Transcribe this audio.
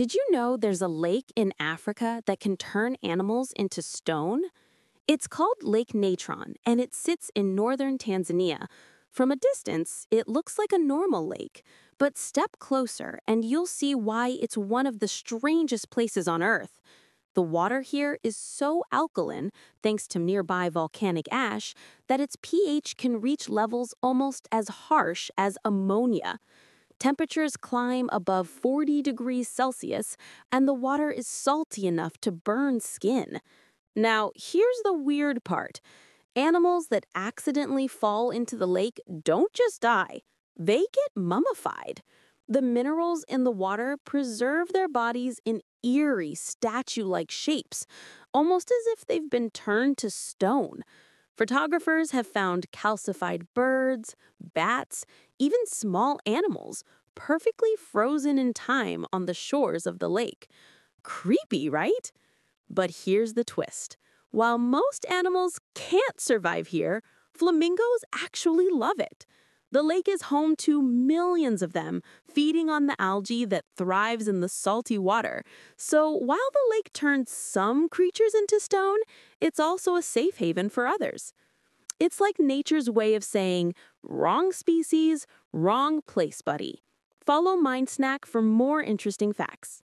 Did you know there's a lake in Africa that can turn animals into stone? It's called Lake Natron, and it sits in northern Tanzania. From a distance, it looks like a normal lake, but step closer and you'll see why it's one of the strangest places on Earth. The water here is so alkaline, thanks to nearby volcanic ash, that its pH can reach levels almost as harsh as ammonia. Temperatures climb above 40 degrees Celsius, and the water is salty enough to burn skin. Now, here's the weird part. Animals that accidentally fall into the lake don't just die, they get mummified. The minerals in the water preserve their bodies in eerie, statue-like shapes, almost as if they've been turned to stone. Photographers have found calcified birds, bats, even small animals perfectly frozen in time on the shores of the lake. Creepy, right? But here's the twist. While most animals can't survive here, flamingos actually love it. The lake is home to millions of them, feeding on the algae that thrives in the salty water. So while the lake turns some creatures into stone, it's also a safe haven for others. It's like nature's way of saying, wrong species, wrong place, buddy. Follow MindSnack for more interesting facts.